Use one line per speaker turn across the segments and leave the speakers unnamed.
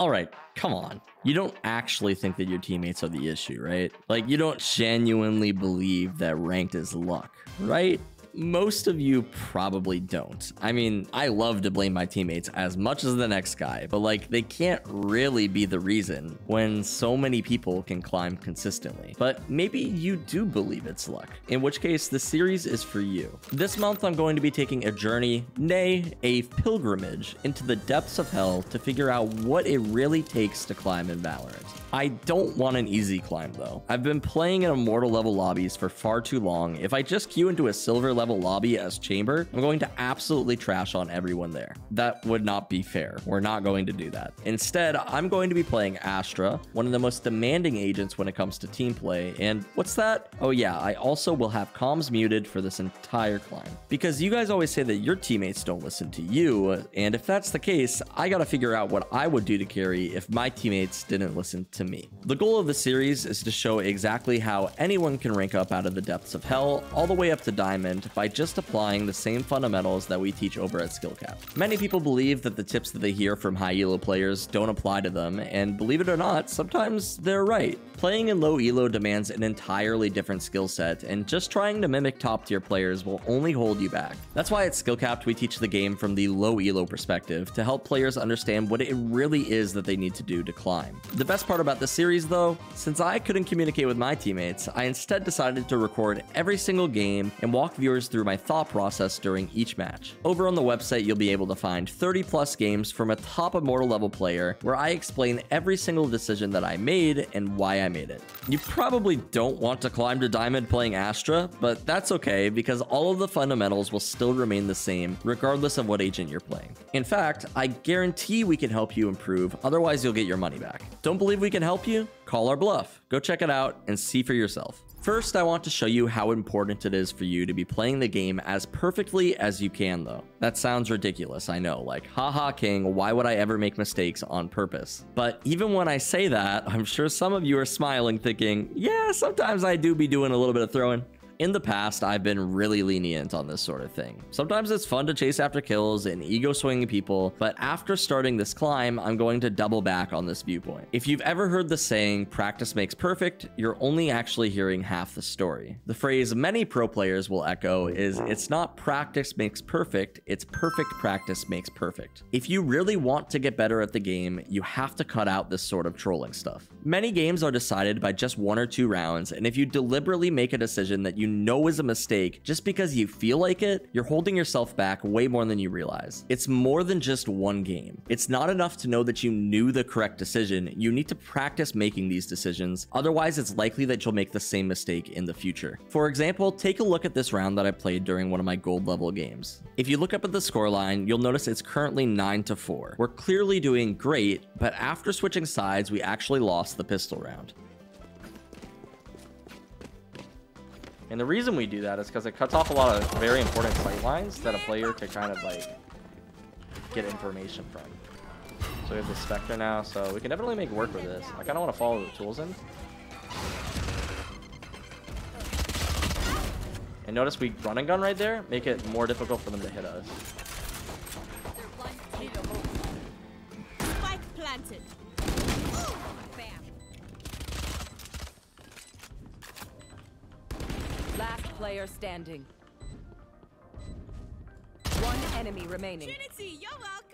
All right, come on. You don't actually think that your teammates are the issue, right? Like, you don't genuinely believe that ranked is luck, right? Most of you probably don't. I mean, I love to blame my teammates as much as the next guy, but like they can't really be the reason when so many people can climb consistently. But maybe you do believe it's luck, in which case the series is for you. This month, I'm going to be taking a journey, nay, a pilgrimage into the depths of hell to figure out what it really takes to climb in Valorant. I don't want an easy climb though. I've been playing in immortal level lobbies for far too long. If I just queue into a silver level lobby as chamber, I'm going to absolutely trash on everyone there. That would not be fair. We're not going to do that. Instead, I'm going to be playing Astra, one of the most demanding agents when it comes to team play. And what's that? Oh yeah, I also will have comms muted for this entire climb. Because you guys always say that your teammates don't listen to you, and if that's the case, I gotta figure out what I would do to carry if my teammates didn't listen to me. The goal of the series is to show exactly how anyone can rank up out of the depths of hell all the way up to diamond by just applying the same fundamentals that we teach over at SkillCap. Many people believe that the tips that they hear from high elo players don't apply to them, and believe it or not, sometimes they're right. Playing in low elo demands an entirely different skill set, and just trying to mimic top tier players will only hold you back. That's why at SkillCapped we teach the game from the low elo perspective to help players understand what it really is that they need to do to climb. The best part about the series though, since I couldn't communicate with my teammates, I instead decided to record every single game and walk viewers through my thought process during each match. Over on the website, you'll be able to find 30 plus games from a top immortal level player where I explain every single decision that I made and why I made it. You probably don't want to climb to diamond playing Astra, but that's okay because all of the fundamentals will still remain the same regardless of what agent you're playing. In fact, I guarantee we can help you improve, otherwise you'll get your money back. Don't believe we can can help you, call our bluff. Go check it out and see for yourself. First, I want to show you how important it is for you to be playing the game as perfectly as you can, though. That sounds ridiculous, I know, like, haha, King, why would I ever make mistakes on purpose? But even when I say that, I'm sure some of you are smiling, thinking, yeah, sometimes I do be doing a little bit of throwing. In the past, I've been really lenient on this sort of thing. Sometimes it's fun to chase after kills and ego swinging people, but after starting this climb, I'm going to double back on this viewpoint. If you've ever heard the saying, practice makes perfect, you're only actually hearing half the story. The phrase many pro players will echo is, it's not practice makes perfect, it's perfect practice makes perfect. If you really want to get better at the game, you have to cut out this sort of trolling stuff. Many games are decided by just one or two rounds, and if you deliberately make a decision that you know is a mistake just because you feel like it, you're holding yourself back way more than you realize. It's more than just one game. It's not enough to know that you knew the correct decision. You need to practice making these decisions. Otherwise, it's likely that you'll make the same mistake in the future. For example, take a look at this round that I played during one of my gold level games. If you look up at the scoreline, you'll notice it's currently 9 to 4. We're clearly doing great, but after switching sides, we actually lost the pistol round.
And the reason we do that is because it cuts off a lot of very important sight lines that a player could kind of like get information from. So we have the Spectre now, so we can definitely make work with this. I kind of want to follow the tools in. And notice we run and gun right there, make it more difficult for them to hit us.
Player standing. One enemy remaining. Trinity, you're welcome.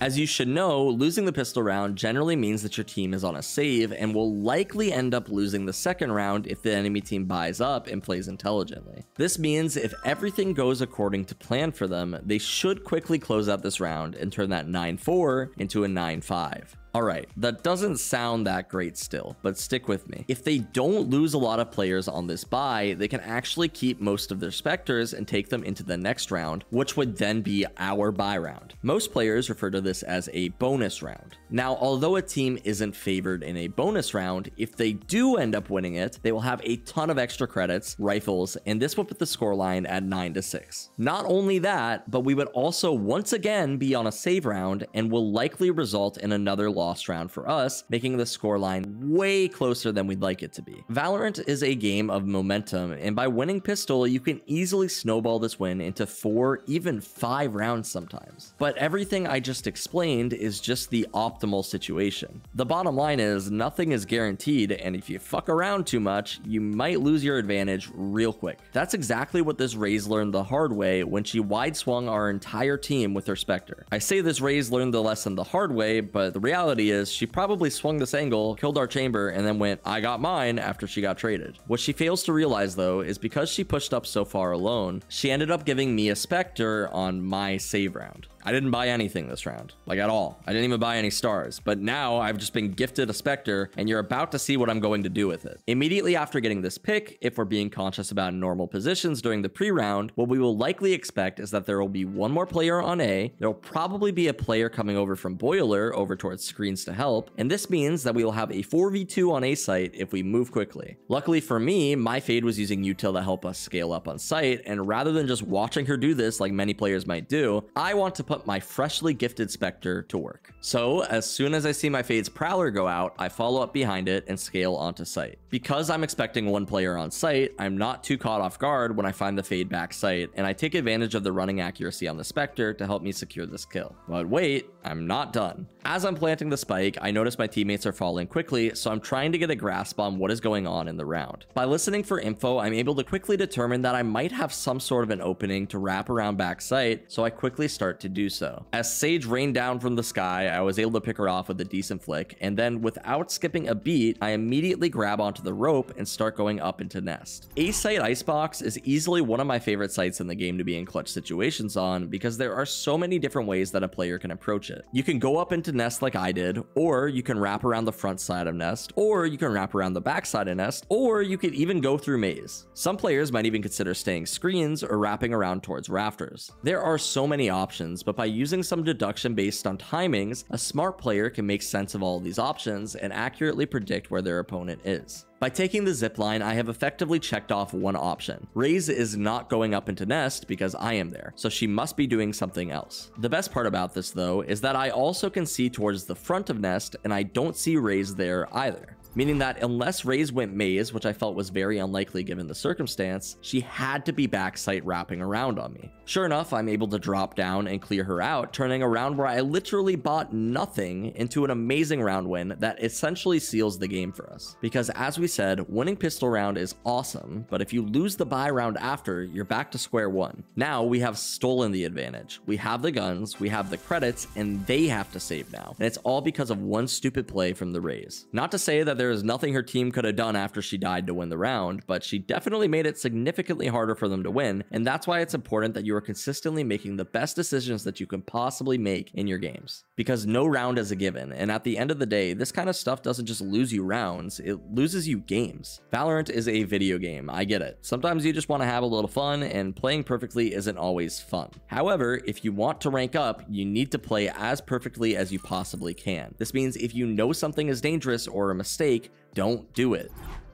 As you should know, losing the pistol round generally means that your team is on a save and will likely end up losing the second round if the enemy team buys up and plays intelligently. This means if everything goes according to plan for them, they should quickly close out this round and turn that 9-4 into a 9-5. Alright, that doesn't sound that great still, but stick with me. If they don't lose a lot of players on this buy, they can actually keep most of their Spectres and take them into the next round, which would then be our buy round. Most players refer to this as a bonus round. Now, although a team isn't favored in a bonus round, if they do end up winning it, they will have a ton of extra credits, rifles, and this will put the scoreline at 9 to 6. Not only that, but we would also once again be on a save round and will likely result in another lost round for us, making the scoreline way closer than we'd like it to be. Valorant is a game of momentum, and by winning Pistol, you can easily snowball this win into four, even five rounds sometimes. But everything I just explained is just the optimal situation. The bottom line is nothing is guaranteed, and if you fuck around too much, you might lose your advantage real quick. That's exactly what this Raze learned the hard way when she wide swung our entire team with her Spectre. I say this Raze learned the lesson the hard way, but the reality is she probably swung this angle, killed our chamber, and then went, I got mine after she got traded. What she fails to realize though is because she pushed up so far alone, she ended up giving me a Spectre on my save round. I didn't buy anything this round, like at all. I didn't even buy any stars, but now I've just been gifted a Spectre and you're about to see what I'm going to do with it. Immediately after getting this pick, if we're being conscious about normal positions during the pre-round, what we will likely expect is that there will be one more player on A, there will probably be a player coming over from Boiler over towards screens to help, and this means that we will have a 4v2 on A site if we move quickly. Luckily for me, my Fade was using util to help us scale up on site, and rather than just watching her do this like many players might do, I want to put my freshly gifted Spectre to work. So as soon as I see my Fade's Prowler go out, I follow up behind it and scale onto site. Because I'm expecting one player on site, I'm not too caught off guard when I find the Fade back site, and I take advantage of the running accuracy on the Spectre to help me secure this kill. But wait, I'm not done. As I'm planting the spike, I notice my teammates are falling quickly, so I'm trying to get a grasp on what is going on in the round. By listening for info, I'm able to quickly determine that I might have some sort of an opening to wrap around back site, so I quickly start to do so. As Sage rained down from the sky, I was able to pick her off with a decent flick, and then without skipping a beat, I immediately grab onto the rope and start going up into nest. A site icebox is easily one of my favorite sites in the game to be in clutch situations on because there are so many different ways that a player can approach it. You can go up into nest like I did, or you can wrap around the front side of nest, or you can wrap around the back side of nest, or you could even go through maze. Some players might even consider staying screens or wrapping around towards rafters. There are so many options, but by using some deduction based on timings, a smart player can make sense of all of these options and accurately predict where their opponent is. By taking the zip line, I have effectively checked off one option. Raze is not going up into nest because I am there, so she must be doing something else. The best part about this though is that I also can see towards the front of nest and I don't see Raze there either meaning that unless Raze went maze, which I felt was very unlikely given the circumstance, she had to be backside wrapping around on me. Sure enough, I'm able to drop down and clear her out, turning a round where I literally bought nothing into an amazing round win that essentially seals the game for us. Because as we said, winning pistol round is awesome, but if you lose the buy round after, you're back to square one. Now we have stolen the advantage. We have the guns, we have the credits, and they have to save now. And it's all because of one stupid play from the Raze. Not to say that there is nothing her team could have done after she died to win the round, but she definitely made it significantly harder for them to win, and that's why it's important that you are consistently making the best decisions that you can possibly make in your games. Because no round is a given, and at the end of the day, this kind of stuff doesn't just lose you rounds, it loses you games. Valorant is a video game, I get it. Sometimes you just want to have a little fun, and playing perfectly isn't always fun. However, if you want to rank up, you need to play as perfectly as you possibly can. This means if you know something is dangerous or a mistake, don't do it.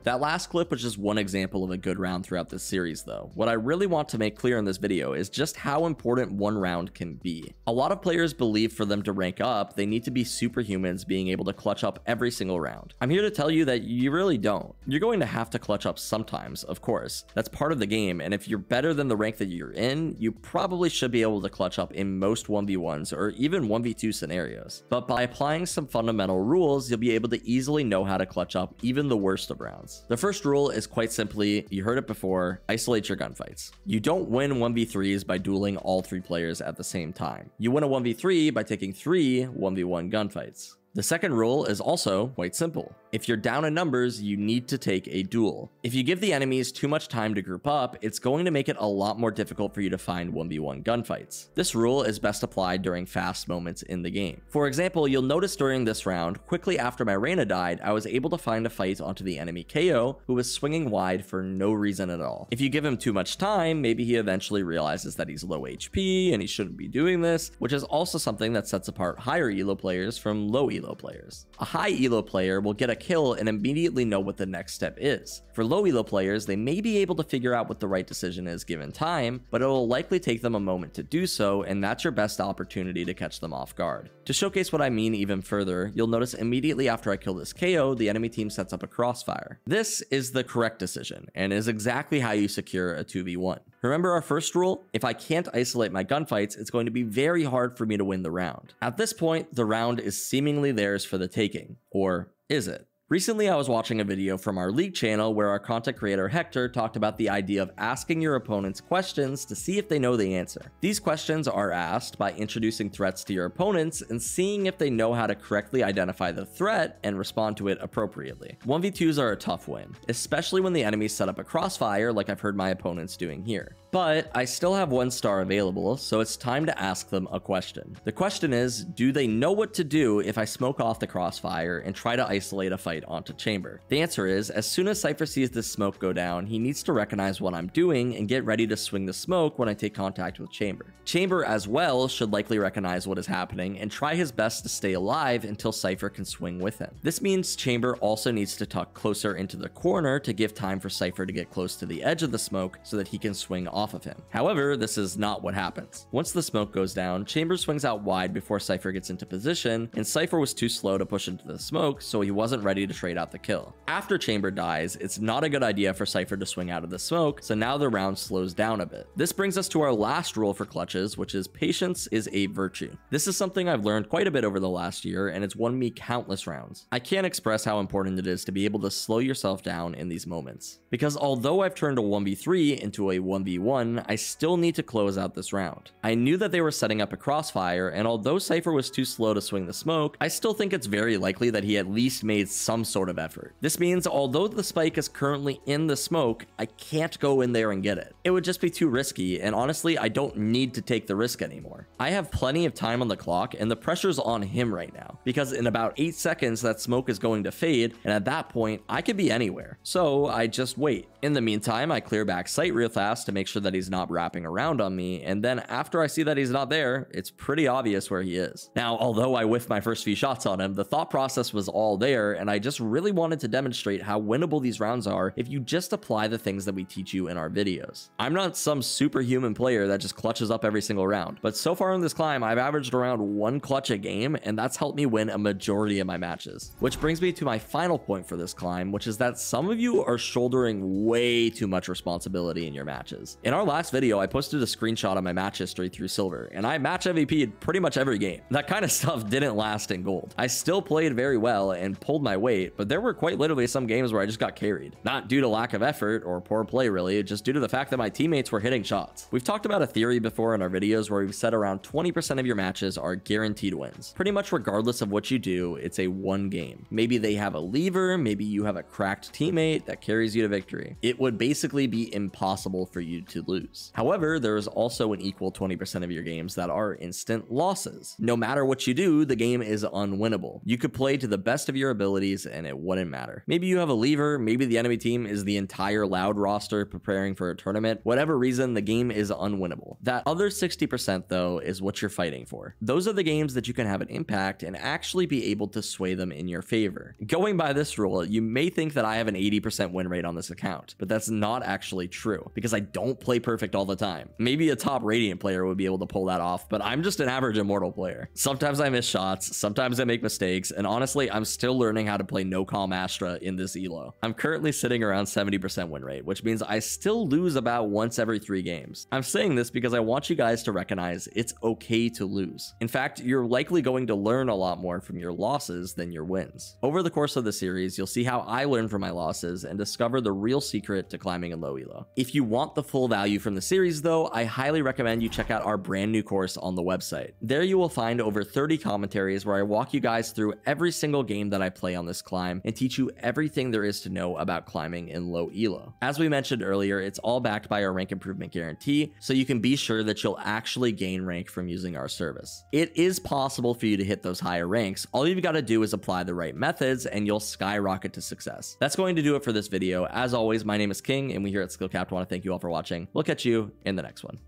That last clip was just one example of a good round throughout this series though. What I really want to make clear in this video is just how important one round can be. A lot of players believe for them to rank up, they need to be superhumans being able to clutch up every single round. I'm here to tell you that you really don't. You're going to have to clutch up sometimes, of course. That's part of the game, and if you're better than the rank that you're in, you probably should be able to clutch up in most 1v1s or even 1v2 scenarios. But by applying some fundamental rules, you'll be able to easily know how to clutch up even the worst of rounds. The first rule is quite simply, you heard it before, isolate your gunfights. You don't win 1v3s by dueling all three players at the same time. You win a 1v3 by taking three 1v1 gunfights. The second rule is also quite simple. If you're down in numbers, you need to take a duel. If you give the enemies too much time to group up, it's going to make it a lot more difficult for you to find 1v1 gunfights. This rule is best applied during fast moments in the game. For example, you'll notice during this round, quickly after my Reyna died, I was able to find a fight onto the enemy KAY/O, who was swinging wide for no reason at all. If you give him too much time, maybe he eventually realizes that he's low HP and he shouldn't be doing this, which is also something that sets apart higher elo players from low elo players. A high elo player will get a kill and immediately know what the next step is. For low elo players, they may be able to figure out what the right decision is given time, but it will likely take them a moment to do so, and that's your best opportunity to catch them off guard. To showcase what I mean even further, you'll notice immediately after I kill this KAY/O, the enemy team sets up a crossfire. This is the correct decision, and is exactly how you secure a 2v1. Remember our first rule? If I can't isolate my gunfights, it's going to be very hard for me to win the round. At this point, the round is seemingly theirs for the taking. Or is it? Recently, I was watching a video from our League channel where our content creator Hector talked about the idea of asking your opponents questions to see if they know the answer. These questions are asked by introducing threats to your opponents and seeing if they know how to correctly identify the threat and respond to it appropriately. 1v2s are a tough win, especially when the enemy set up a crossfire like I've heard my opponents doing here. But I still have one star available, so it's time to ask them a question. The question is, do they know what to do if I smoke off the crossfire and try to isolate a fight onto Chamber? The answer is, as soon as Cypher sees this smoke go down, he needs to recognize what I'm doing and get ready to swing the smoke when I take contact with Chamber. Chamber as well should likely recognize what is happening and try his best to stay alive until Cypher can swing with him. This means Chamber also needs to tuck closer into the corner to give time for Cypher to get close to the edge of the smoke so that he can swing off of him. However, this is not what happens. Once the smoke goes down, Chamber swings out wide before Cypher gets into position, and Cypher was too slow to push into the smoke, so he wasn't ready to trade out the kill. After Chamber dies, it's not a good idea for Cypher to swing out of the smoke, so now the round slows down a bit. This brings us to our last rule for clutches, which is patience is a virtue. This is something I've learned quite a bit over the last year, and it's won me countless rounds. I can't express how important it is to be able to slow yourself down in these moments. Because although I've turned a 1v3 into a 1v1, I still need to close out this round. I knew that they were setting up a crossfire, and although Cypher was too slow to swing the smoke, I still think it's very likely that he at least made some sort of effort. This means although the spike is currently in the smoke, I can't go in there and get it. It would just be too risky, and honestly, I don't need to take the risk anymore. I have plenty of time on the clock, and the pressure's on him right now, because in about 8 seconds that smoke is going to fade, and at that point, I could be anywhere. So I just wait. In the meantime, I clear back site real fast to make sure that he's not wrapping around on me, and then after I see that he's not there, it's pretty obvious where he is. Now, although I whiffed my first few shots on him, the thought process was all there, and I just really wanted to demonstrate how winnable these rounds are if you just apply the things that we teach you in our videos. I'm not some superhuman player that just clutches up every single round, but so far in this climb, I've averaged around one clutch a game, and that's helped me win a majority of my matches. Which brings me to my final point for this climb, which is that some of you are shouldering way too much responsibility in your matches. In our last video, I posted a screenshot of my match history through silver, and I match MVP'd pretty much every game. That kind of stuff didn't last in gold. I still played very well and pulled my weight, but there were quite literally some games where I just got carried. Not due to lack of effort or poor play really, just due to the fact that my teammates were hitting shots. We've talked about a theory before in our videos where we've said around 20% of your matches are guaranteed wins. Pretty much regardless of what you do, it's a one game. Maybe they have a leaver, maybe you have a cracked teammate that carries you to victory. It would basically be impossible for you to lose. However, there is also an equal 20% of your games that are instant losses. No matter what you do, the game is unwinnable. You could play to the best of your abilities and it wouldn't matter. Maybe you have a leaver, maybe the enemy team is the entire loud roster preparing for a tournament. Whatever reason, the game is unwinnable. That other 60% though is what you're fighting for. Those are the games that you can have an impact and actually be able to sway them in your favor. Going by this rule, you may think that I have an 80% win rate on this account, but that's not actually true because I don't play perfect all the time. Maybe a top Radiant player would be able to pull that off, but I'm just an average Immortal player. Sometimes I miss shots, sometimes I make mistakes, and honestly, I'm still learning how to play no comm Astra in this elo. I'm currently sitting around 70% win rate, which means I still lose about once every three games. I'm saying this because I want you guys to recognize it's okay to lose. In fact, you're likely going to learn a lot more from your losses than your wins. Over the course of the series, you'll see how I learn from my losses and discover the real secret to climbing in low elo. If you want the full value from the series though, I highly recommend you check out our brand new course on the website. There you will find over 30 commentaries where I walk you guys through every single game that I play on this climb and teach you everything there is to know about climbing in low elo. As we mentioned earlier, it's all backed by our rank improvement guarantee, so you can be sure that you'll actually gain rank from using our service. It is possible for you to hit those higher ranks. All you've got to do is apply the right methods and you'll skyrocket to success. That's going to do it for this video. As always, my name is King and we here at Skill Capped want to thank you all for watching. We'll catch you in the next one.